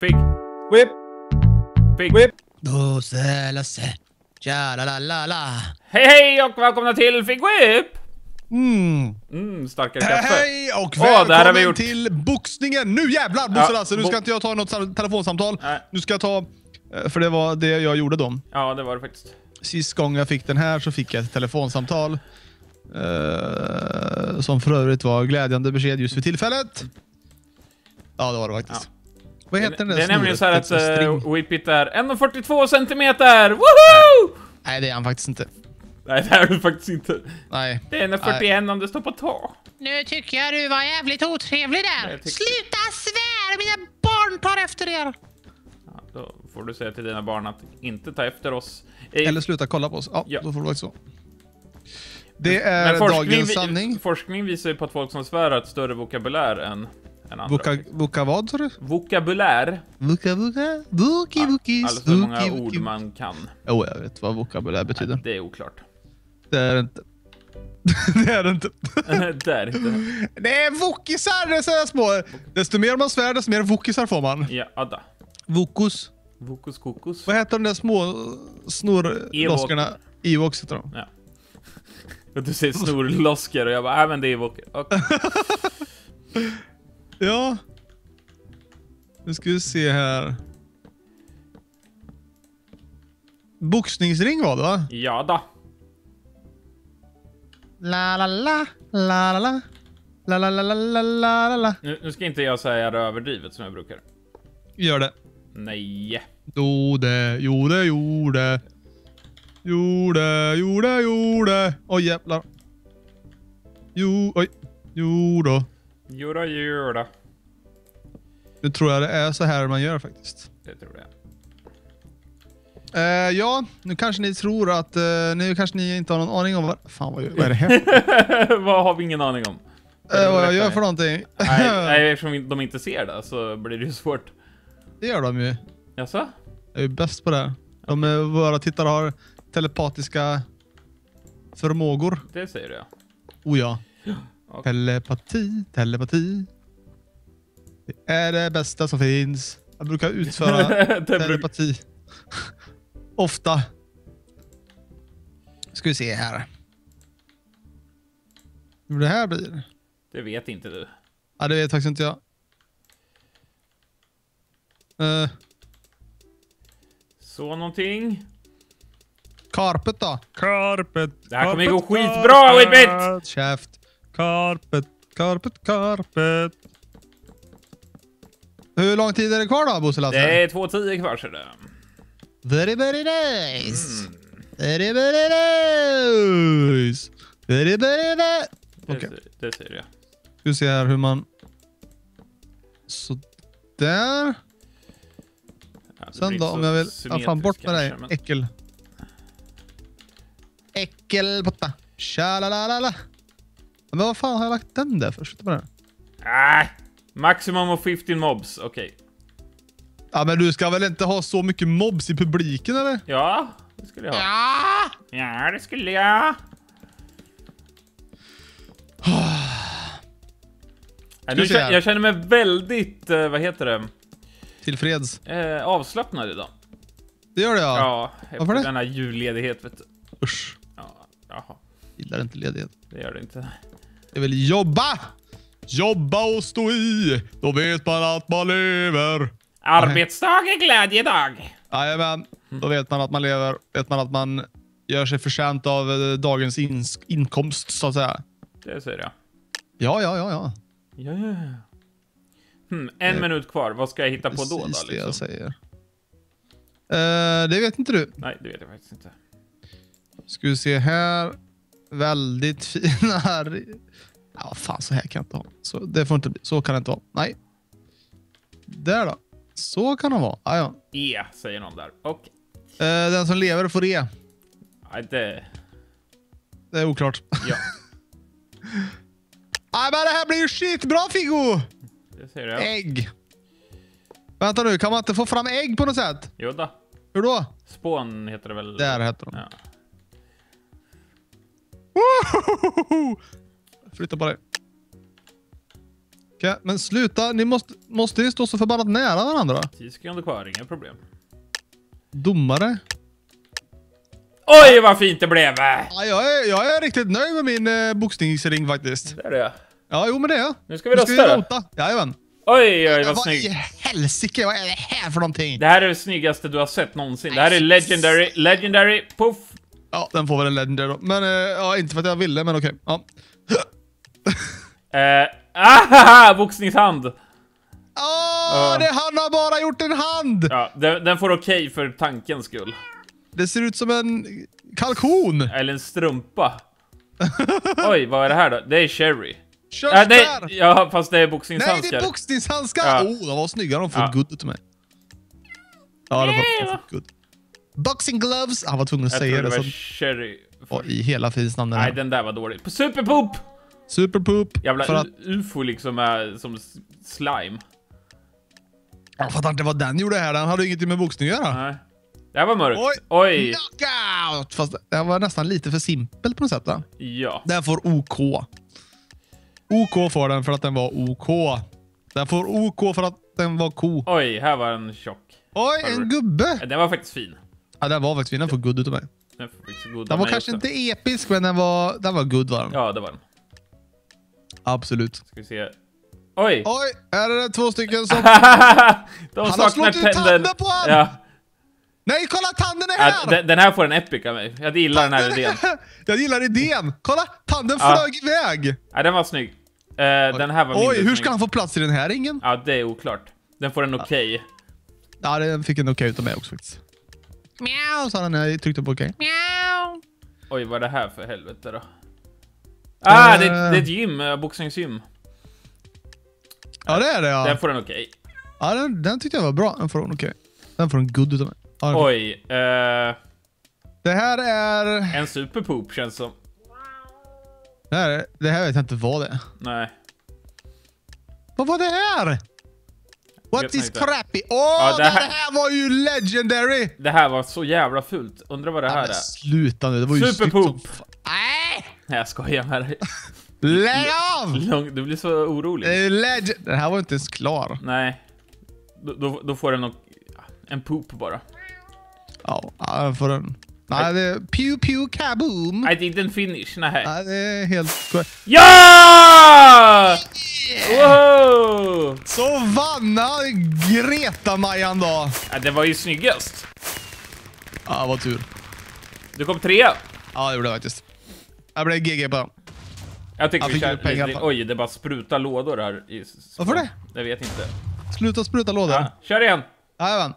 Fig. Whip, Fig. whip. Dose, lasse. Ja, la, la, la, la. Hej hej och välkomna till Fig Whip! Mm. Mm, starkare kaffe. Hej och välkommen gjort. till boxningen! Nu jävlar Bosse Ja, Lasse, nu ska inte jag ta något sam- telefonsamtal. Nej. Nu ska jag ta, eh, för det var det jag gjorde då. Ja, det var det faktiskt. Sist gången jag fick den här så fick jag ett telefonsamtal. eh, som för övrigt var glädjande besked just för tillfället. Ja, det var det faktiskt. Vad heter den det är nämligen så här att uh, Whippet är 1,42 centimeter! Woho! Nej, det är han faktiskt inte. Nej, det är det faktiskt inte. Nej. Det är 1,41 om det står på tå. Nu tycker jag du var jävligt otrevlig där. Tycker- Sluta svära, mina barn tar efter er. Ja, då får du säga till dina barn att inte ta efter oss. Eh, Eller sluta kolla på oss. Ja, Ja. då får det vara så. Det är forskning, dagens sanning. forskning visar ju på att folk som svär har ett större vokabulär än, än andra. Voka, voka vad sa du? Vokabulär. Voka, voka, voki, voki, Alltså hur många voki, ord voki. man kan. Jo, jag vet vad vokabulär betyder. Det är oklart. Det är det inte. det är det inte. Där inte. Det är vokisar, det är små. Desto mer man svär, desto mer vokisar får man. Ja, adda. Vokus. Vokus kokus. Vad heter de där små snorloskarna? Ewoks heter de. Ja. Du säger snorlosker och jag bara, äh men det är Evoker. Okej. Ja. Nu ska vi se här. Boxningsring var det va? Ja då. La la la, la la la. La la la la la la la. Nu, nu ska inte jag säga det överdrivet som jag brukar. Gör det. Nej. Jo det, jo det, jo det. Jo det, jo det, jo det. Oj jävlar. Jo, oj. Jo då. Jodå, jodå. Nu tror jag det är så här man gör faktiskt. Det tror jag. Eh, ja, nu kanske ni tror att... Uh, nu kanske ni inte har någon aning om vad... Fan vad, vad är det här? Vad har vi ingen aning om? Eh, vad jag gör för någonting? Nej, nej, eftersom de inte ser det så blir det ju svårt. det gör de ju. Jaså? Jag är ju bäst på det. De, eh, våra tittare har telepatiska förmågor. Det säger jag. Oh ja. Och- Telepati, telepati. Det är det bästa som finns. Jag brukar utföra telepati. Ofta. Ska vi se här. Hur det här blir? Det vet inte du. Ja, det vet faktiskt inte jag. Uh, Så någonting. karpet då? Karpet. Det här kommer gå skitbra, Whitbit! Käft. Karpet, karpet, karpet. Hur lång tid är det kvar då, Bosse Lasse? Det är 2.10 kvar ser du. Very, very nice. Mm. Very, very nice. Very, very nice. Det, Okej, ser- det ser jag. ska vi se här hur man... Så där. Ja, det Sen då om jag vill... Ja, fan bort med dig. kanske, Äckel. Äckelpotta. Tjalalalala. Men vad fan har jag lagt den där för? Men- Äh, maximum of 15 mobs, okej. Ja men du ska väl inte ha så mycket mobs i publiken eller? Ja, det skulle jag ha. Ja. Ja, det skulle jag. Ja, nu jag känner mig väldigt, eh, vad heter det, Tillfreds. eh, avslappnad idag. Det gör det ja. Ja, efter Varför denna julledighet vet du. Usch. Ja, jaha, Gillar inte ledighet. det gör det inte. Jag vill jobba! Jobba och stå i. Då vet man att man lever. Arbetsdag är glädjedag. Jajamän. Då vet man att man lever. Vet man att man gör sig förtjänt av eh, dagens ins- inkomst så att säga. Det säger jag. Ja, ja, ja, ja. Ja, ja, ja. Hmm, en minut kvar. Vad ska jag hitta på då? då Precis det jag liksom? säger. Eh, det vet inte du. Nej, det vet jag faktiskt inte. Ska vi se här. Väldigt fina här. Ja, fan så här kan jag inte ha. Så, det får inte bli. Så kan det inte vara. Nej. Där då. Så kan det vara. Ah, ja. E, säger någon där. Och... Eh, den som lever får E. Nej, det... Det är oklart. Ja, Nej, men det här blir ju skitbra Figo! det säger jag. Ägg. Vänta nu, kan man inte få fram ägg på något sätt? Jo då. Hur då? Spån heter det väl? Där heter de. Ja. Flytta på dig. Okej, men sluta. Ni måste, måste ni stå så förbannat nära varandra? 10 sekunder kvar, inga problem. Domare? Oj, vad fint det blev! Ja, jag, är, jag är riktigt nöjd med min eh, boxningsring faktiskt. Där är jag. Ja, jo men det är jag. Nu ska vi Nu rösta då. rota. Jajamän. Oj, oj, vad Vad i snyggt. helsike, vad är det här för någonting? Det här är det snyggaste du har sett någonsin. Det här är legendary, legendary, puff! Ja, den får väl en legendary då. Men, eh, ja, inte för att jag ville, men okej. Ja. Eh, ahaha, boxningshand! Åh, Ja. det, han har bara gjort en hand! Ja, den, den får okej för tankens skull. Det ser ut som en kalkon. Eller en strumpa. Oj, vad är det här då? Det är Cherry. Körsbär! Äh, nej, ja, fast det är Nej, det boxningshandskar. är boxningshandskar! Ja. Oh, de var snygga. De får Ja. good utav mig. Ja, de får, good. Boxing gloves! Han var tvungen att Jag säga det det. var Så, Cherry. oh, I hela fridens namn. Nej, den där var dålig. Superpoop! Superpoop. Jävla För att, ufo liksom är som slime. jag fattar inte vad den gjorde här. Den hade ingenting med boxning att göra. Nej. Det här var mörkt. Oj. Oj. Knockout! Fast den var nästan lite för simpel på något sätt. Va? Ja. Den får OK. OK får den för att den var OK. Den får OK för att den var ko. Oj, här var en tjock. Oj, en gubbe! Den var faktiskt fin. Ja, den var faktiskt fin. Den får good utav mig. Den får faktiskt god Den var mig kanske också. inte episk, men den var, den var good var den. Ja, det var den. Absolut. Ska vi se. Oj! Oj, här är det två stycken som... De har saknar slått ut tanden på han! Ja. Nej, kolla tanden är Ja, här! den, den här får en epic av mig. Jag gillar den här idén. Jag gillar idén! Kolla, tanden Ja. flög iväg! Ja, den var snygg. Eh, den här var Oj, hur snygg. ska han få plats i den här ringen? Ja, det är oklart. Den får en okej. Ja, den fick en okej utav mig också faktiskt. Mjau, sa den när jag tryckte på okej. Oj, vad är det här för helvete då? Ah, Eh. det, är- det är ett gym, uh, boxningsgym. Ja, det är det ja. Den får en okej. Ja, den, den tyckte jag var bra. Den får en okej. Den får en good utav mig. Ja, Oj, eh, Det här är... en superpoop känns som. Det här, det här vet jag inte vad det är. Nej. Vad var det här? What Vet is inte. crappy? Åh, Ja, det, det här... här- var ju legendary! Det här var så jävla fult. Undrar vad det här men är. sluta nu, det var ju Superpoop. snyggt som fa- Nej! Nej, jag skojar med dig. Lägg av! Lång- Du blir så orolig. Det är legend... Den här var inte ens klar. Nej. Då, då, då får den nog en poop bara. Ja, den får en... Nej, det är pew pew kaboom. I didn't finish, nej. Nej, det är helt korrekt. Ja! Wow! Så vann Greta-Majan då. Ja, det var ju snyggast. Ja, vad tur. Du kom trea. Ja, det gjorde jag faktiskt. Jag blev GG på den. Jag tycker Jag vi kör pengar lite, Oj, det bara sprutar lådor här. I, Varför det? Jag vet inte. Sluta spruta lådor. Ja, kör igen. Jajamän.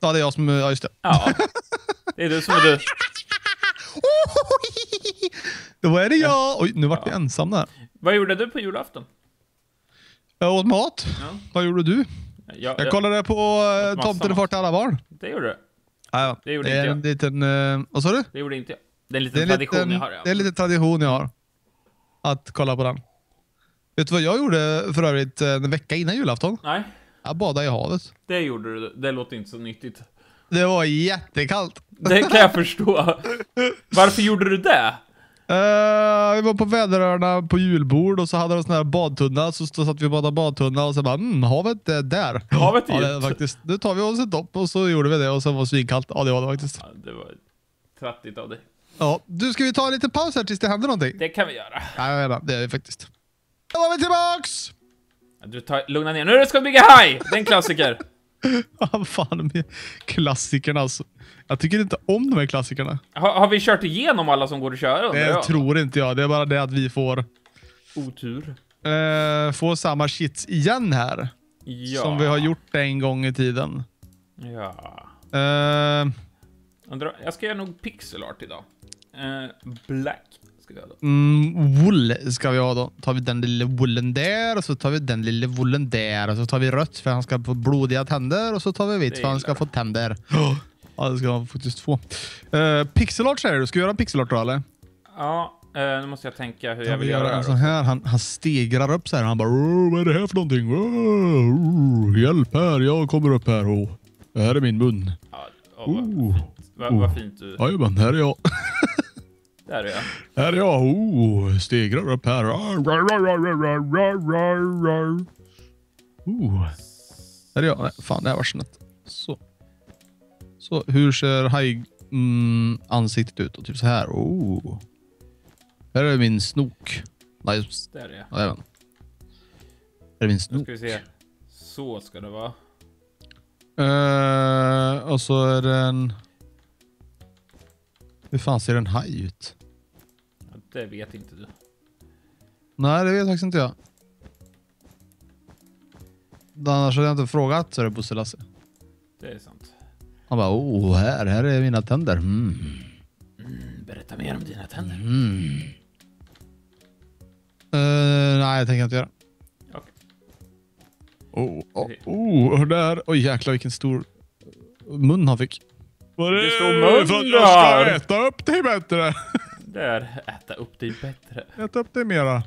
Ja, det är jag som... Ja, just det. Ja. Det är du som är du. Då är det jag. Oj, nu vart vi ensam där. Vad gjorde du på julafton? Jag åt mat. Ja. Vad gjorde du? Jag, Jag kollade på massa Tomten är far till alla barn. Det gjorde du. Ja, Det gjorde det är inte en liten... Uh, vad sa du? Det gjorde inte jag. Det är en Det liten är, en tradition liten, jag har. Ja. det är en liten tradition jag har. Att kolla på den. Vet du vad jag gjorde för övrigt eh, en vecka innan julafton? Nej, Jag badade i havet. det gjorde du. Det låter inte så nyttigt. Det var jättekallt. Det kan jag förstå. Varför gjorde du det? Uh, vi var på Väderöarna på julbord och så hade de sån här badtunna. Så stod- satt vi och badade badtunna och så bara mm, havet är där. Havet är ja, det är faktiskt. Nu tar vi oss ett dopp och så gjorde vi det och så var det svinkallt. Ja, det var det faktiskt. Ja, det var trattigt av dig. Ja, du, ska vi ta en liten paus här tills det händer någonting? Det kan vi göra. Ja, det är vi faktiskt. Då var vi tillbaks! Du tar, lugna ner. Nu ska vi bygga haj! Det är en klassiker. Vad fan med klassikerna alltså. Jag tycker inte om de här klassikerna. Har, har vi kört igenom alla som går att köra Det jag? tror inte jag. Det är bara det att vi får, Otur. eh, får samma shits igen här. Ja. Som vi har gjort en gång i tiden. Ja. Eh, jag ska göra nog pixel art idag. Eh, black ska vi göra då. mm, wool ska vi ha då. tar vi den lilla woolen där och så tar vi den lilla woolen där och så tar vi rött för han ska få blodiga tänder och så tar vi vitt för han ska få tänder. Ja, det ska han faktiskt få. Uh, pixelart säger du. Ska vi göra en pixelart då eller? Ja, eh, nu måste jag tänka hur Jag jag vill göra göra det en sån här. Han, han stegrar upp så här. Han bara "Åh, vad är det här för någonting? Åh, hjälp här, jag kommer upp här. Det här är min mun. Ja, ja, vad, Oh. vad, vad fint du... Jajamän, här är jag. Där är jag. Här är jag. Oh, stegrar upp här. Rar. Oh. Här är jag. Nej, fan, det här var snett. Så. Så, hur ser haj mm, ansiktet ut? Och typ så här. Oh. Här är min snok. Nice. Där är jag. Ja, även. Här är min Nu snok. ska vi se. Så ska det vara. Eh, och så är den... Hur fan ser en haj ut? Det vet inte du. Nej, det vet faktiskt inte jag. Annars hade jag inte frågat, så är det Bosse Lasse. Det är sant. Han bara, oh, här, här är mina tänder. Mm. Mm, berätta mer om dina tänder. Mm. Eh, nej, jag tänker inte göra. Okej. Oh, oh, oh, där. Oj, jäklar vilken stor mun han fick. Vad Det står mun för att jag ska äta upp dig bättre. Där, äta upp dig bättre. Äta upp dig mera.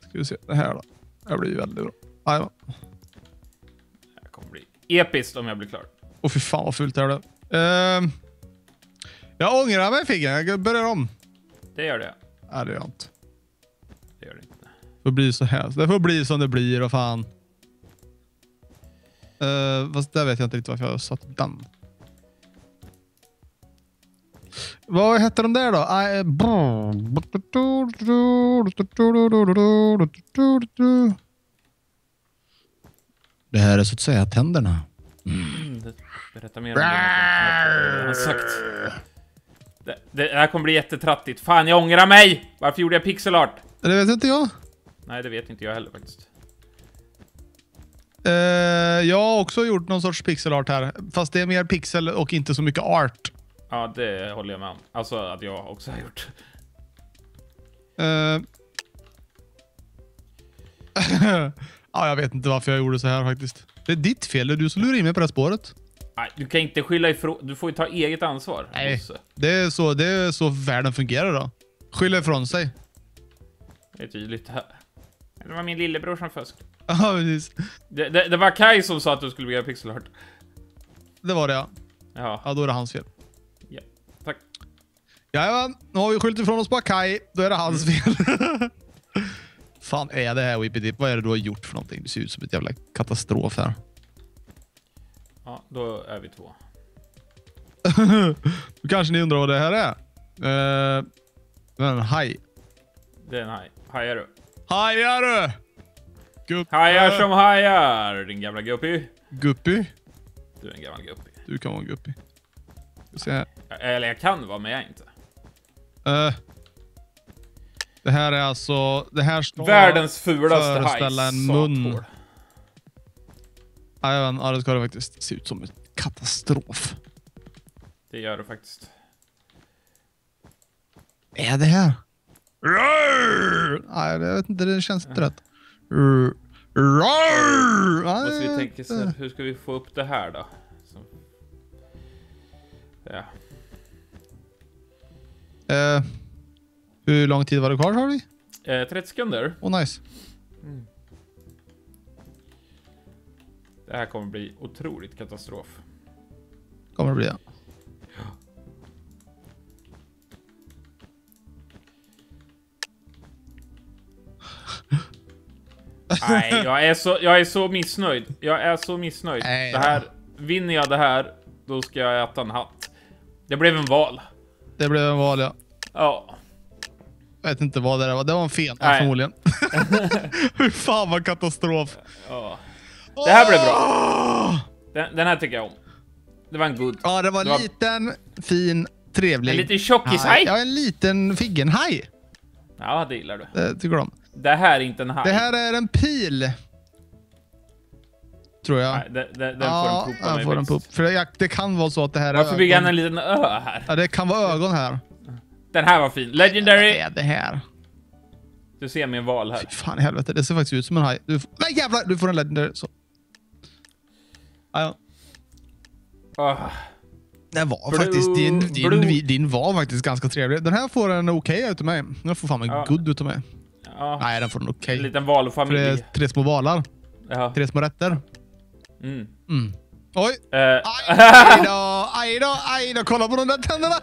Ska vi se, det här då. Det här blir ju väldigt bra. Jajamän. Det här kommer bli episkt om jag blir klar. Åh fy fan vad fult det här blev. Ehm, jag ångrar mig Figgen, jag börjar om. Det gör det. Nej det gör jag inte. Det gör det inte. Det får bli så här. Det får bli som det blir och fan. Uh, fast där vet jag inte riktigt varför jag satt den. Vad hette de där då? I, det här är så att säga tänderna. Mm, det- berätta mer om tänder. Jag har sagt. Det, det här kommer bli jättetrattigt. Fan, jag ångrar mig! Varför gjorde jag pixel art? Det vet inte jag. Nej, det vet inte jag heller faktiskt. Eh, jag har också gjort någon sorts pixelart här. Fast det är mer pixel och inte så mycket art. Ja, det håller jag med om. Alltså att jag också har gjort. Eh, ja, jag vet inte varför jag gjorde så här faktiskt. Det är ditt fel. Det är du som lurar in mig på det här spåret. Nej, du kan inte skylla ifrån... Du får ju ta eget ansvar. Nej. Det är så, det är så världen fungerar då. Skylla ifrån sig. Det är tydligt här. Det var min lillebror som fusk. Ja, precis. Det, det, det var Kai som sa att du skulle bli pixel art. Det var det ja. Ja, Ja, då är det hans fel. Jajamän, nu har vi skyllt ifrån oss på Kai. Då är det hans fel. fan är det här Whippy Vad är det du har gjort för någonting? Det ser ut som ett jävla katastrof här. Ja, då är vi två. Då kanske ni undrar vad det här är? Uh, en haj. Det är en haj. Hajar du? Hajar du! Gupp, Hajar som hajar, din gamla guppy. Guppy. Du är en gammal guppy. Du kan vara en guppy. Eller jag kan vara, men jag är inte. Eh, det här är alltså... Det här ska Världens fulaste föreställa en mun. Jajamän, ja det ska det faktiskt. se ut som en katastrof. Det gör det faktiskt. Vad är det här? Nej, jag vet inte. Det känns inte rätt. Måste vi tänka hur ska vi få upp det här då? Så. Ja. Eh, hur lång tid var det kvar har vi? Eh, 30 sekunder. Åh, nice. Det här kommer bli otroligt katastrof. Kommer det bli ja. Nej, jag är så, jag är så missnöjd. Jag är så missnöjd. Nej, det här, vinner jag det här, då ska jag äta en hatt. Det blev en val. Det blev en val ja. Ja. Jag vet inte vad det där var. Det var en fen Nej. förmodligen. Hur fan vad katastrof. ja. Det här blev bra. Den, den här tycker jag om. Det var en good. Ja, det var en Det var- liten, fin, trevlig... En liten tjockishaj. Ja, en liten figgenhaj. Ja, det gillar du. Det tycker de. Det här är inte en haj. Det här är en pil. Tror jag. Nej, den ja, får en pupp av jag mig får en pupp. För det, det kan vara så att det här Varför är bygger han en liten ö här? Ja, det kan vara ögon här. Den här var fin. Vad Legendary! är det här? Du ser min val här. Fy fan i helvete. Det ser faktiskt ut som en haj. Du, nej jävlar! Du får en legendary. Så. Ja. Åh, Den var Blue, faktiskt, din, din, din var faktiskt ganska trevlig. Den här får en okej utav mig. Den får fan en Ja. good utav mig. ja, Nej, den får en okej. en liten valfamilj. tre små valar. Ja. Tre små rätter. Mm. Mm. Oj! Eh, Aj då! aj då, aj då. Kolla på de där tänderna.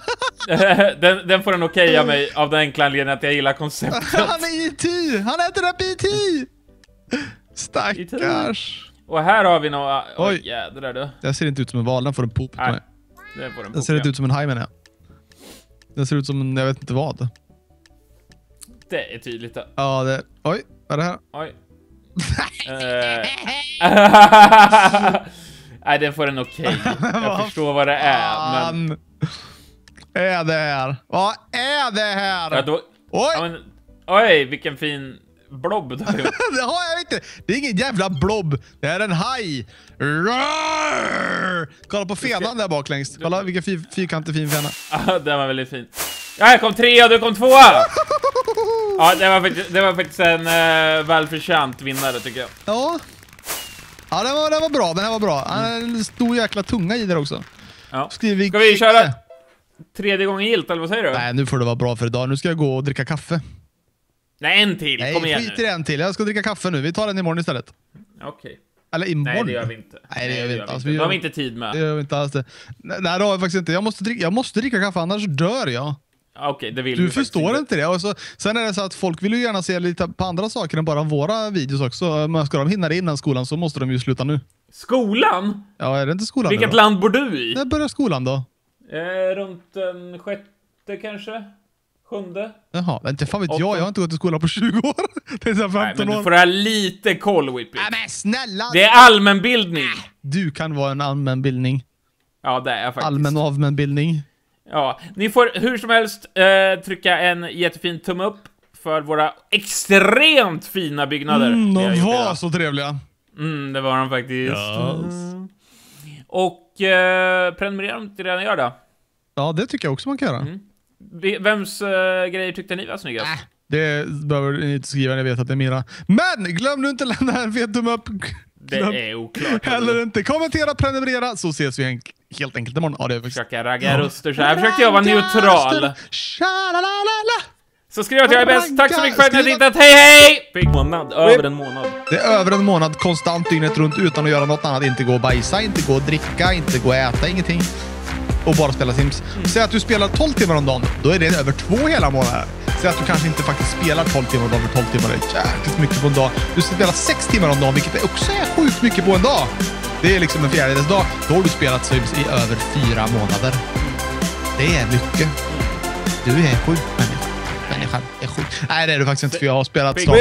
den, den får en okej av mig av den enkla anledningen att jag gillar konceptet. Han är IT! Han äter upp IT! Stackars. Och här har vi några... Oj, Oj. jädrar du. Det ser inte ut som en val, den får en pop. Nej, Nej. Det får en Den ser inte ut som en haj menar jag. Den ser ut som en, jag vet inte vad. Det är tydligt. det. Ja, det... Oj, vad är det här? Oj. Eh. Nej, den får en okej. Jag Vad förstår vad det är, men... Är det här? Vad är det här? Ja, då, Oj! ja, men, oj, vilken fin blob du har gjort. Det har jag inte! Det är ingen jävla blob. Det är en haj. Roar! Kolla på fenan där bak längst. Kolla vilken fy- fyrkantig fin fena. Ja, den var väldigt fin. Ja, jag kom trea, du kom tvåa! Ja, det var faktiskt, det var faktiskt en uh, välförtjänt vinnare, tycker jag. Ja. Ja, den var, den var bra. Den var bra. Han har en stor jäkla tunga i där också. Ja. Skriver vi Ska vi köra tredje gången gilt, eller vad säger du? Nej, nu får det vara bra för idag. Nu ska jag gå och dricka kaffe. Nej, en till. Nej, Kom igen skit i nu. den till. Jag ska dricka kaffe nu. Vi tar den imorgon istället. Okej. Eller imorgon. Nej, det gör vi inte. Nej, det gör vi inte. Alltså, vi Det har gör- vi inte tid med. Det gör vi inte alls det. Nej, det har jag faktiskt inte. Jag måste dricka, jag måste dricka kaffe, annars dör jag. Vill Du förstår inte det. Och så, sen är det så att folk vill ju gärna se lite på andra saker än bara våra videos också. Men ska de hinna det innan skolan så måste de ju sluta nu. Skolan? Ja, är det inte skolan Vilket nu land bor du i? När börjar skolan då? Eh, runt den sjätte kanske? Sjunde? Jaha, inte fan vet Åtta. jag. Jag har inte gått i skolan på 20 år. Det är så här Nej, 15 men du år. får ha lite koll, Whippy. Nej men snälla! Det är allmänbildning! Du kan vara en allmän bildning. Ja, det är jag faktiskt. Allmän och avmän bildning. Ja, ni får hur som helst eh, trycka en jättefin tumme upp för våra extremt fina byggnader. Mm, de var så trevliga. Mm, det var de faktiskt. Yes. Mm. Och eh, prenumerera om ni inte redan gör det. Ja, det tycker jag också man kan göra. Mm. Vems eh, grejer tyckte ni var snyggast? Äh, Det behöver ni inte skriva, jag vet att det är mina. Men glöm nu inte att lämna en fet tumme upp. Det är oklart. Eller inte. Kommentera, prenumerera, så ses vi enk- helt enkelt imorgon. Ja, det är faktiskt... Försöka ragga röster så här. försökte jag vara neutral. Så skriv att jag är bäst. Tack så mycket för att ni har tittat. Hej hej! Fick månad. Över en månad. Det är över en månad konstant dygnet runt utan att göra något annat. Inte gå och bajsa, inte gå och dricka, inte gå och äta, ingenting. Och bara spela Sims. Säg att du spelar 12 timmar om dagen. Då är det över två hela månader. Säg att du kanske inte faktiskt spelar 12 timmar om dagen, för 12 timmar är jäkligt mycket på en dag. Du ska spela 6 timmar om dagen, vilket också är sjukt mycket på en dag. Det är liksom en fjärdedels dag. Då har du spelat Sims i över fyra månader. Det är mycket. Du är sjuk människa. Människan är sjuk. Nej, det är du faktiskt inte, för jag har spelat snart